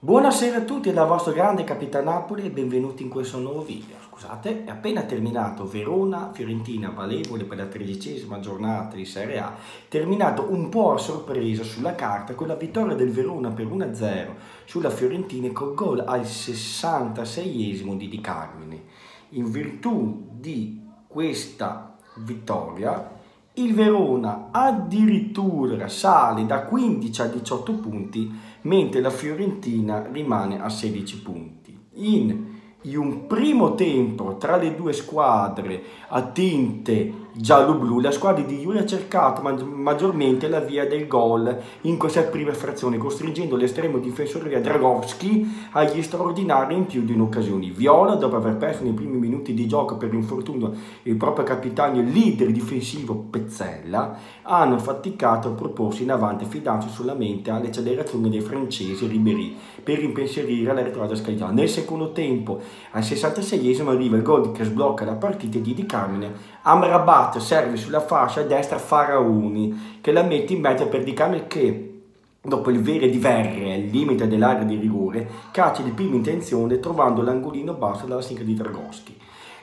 Buonasera a tutti dal vostro grande Capitano Napoli e benvenuti in questo nuovo video. Scusate, è appena terminato Verona-Fiorentina valevole per la tredicesima giornata di Serie A, terminato un po' a sorpresa sulla carta con la vittoria del Verona per 1-0 sulla Fiorentina col gol al 66esimo di Di Carmine. In virtù di questa vittoria il Verona addirittura sale da 15 a 18 punti, mentre la Fiorentina rimane a 16 punti. In in un primo tempo tra le due squadre a tinte giallo-blu, la squadra di Juve ha cercato maggiormente la via del gol in questa prima frazione, costringendo l'estremo difensore Dragowski agli straordinari in più di un'occasione. Viola, dopo aver perso nei primi minuti di gioco per l'infortunio il proprio capitano e leader difensivo Pezzella, hanno faticato a proporsi in avanti affidandosi solamente alle accelerazioni dei francesi Ribéry per impensierire la retrograda scagliata. Nel secondo tempo al 66esimo arriva il gol che sblocca la partita di Di Carmine. Amrabat serve sulla fascia destra Faraoni che la mette in mezzo per Di Carmine che dopo il vere di Verre al limite dell'area di rigore caccia di prima intenzione trovando l'angolino basso dalla sinistra di Dragoschi.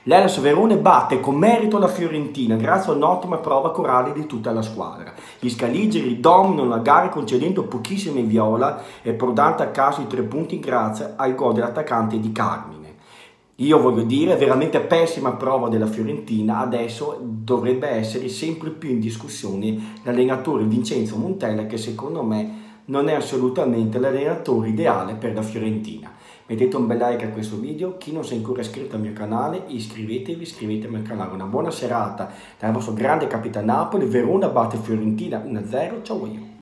L'Elas Verone batte con merito la Fiorentina grazie a un'ottima prova corale di tutta la squadra. Gli scaligeri dominano la gara concedendo pochissime viola e portando a caso i tre punti grazie al gol dell'attaccante di Carmine. Io voglio dire, veramente pessima prova della Fiorentina, adesso dovrebbe essere sempre più in discussione l'allenatore Vincenzo Montella che secondo me non è assolutamente l'allenatore ideale per la Fiorentina. Mettete un bel like a questo video, chi non si è ancora iscritto al mio canale iscrivetevi, iscrivetevi al canale. Una buona serata dal vostro grande capitano Napoli, Verona batte Fiorentina 1-0, ciao io.